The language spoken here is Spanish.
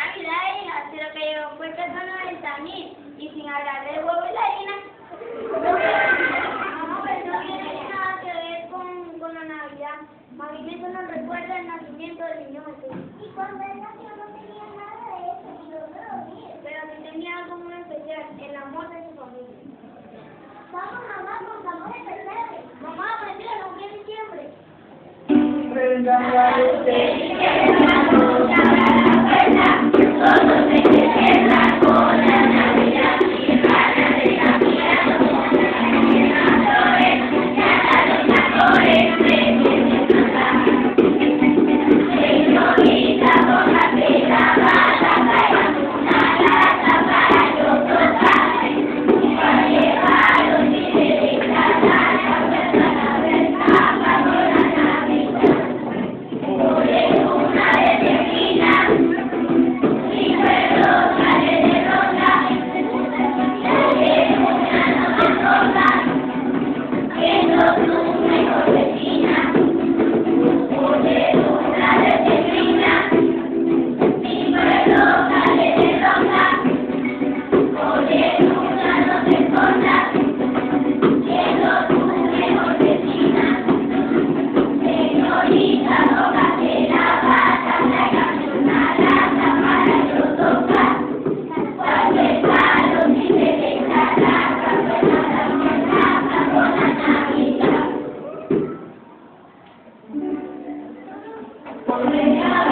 Navidad? Que llegó fue que son 90 mil y sin hablar del huevo y la harina. No, pero no tiene nada que ver con, con la Navidad. Más bien eso nos recuerda el nacimiento del niño Jesús. Y cuando él nació no tenía nada de eso, y yo no lo vi. Pero sí tenía algo muy especial, el amor de su familia. Vamos a hablar con amor especial. Vamos a aprender a los en diciembre. Amen.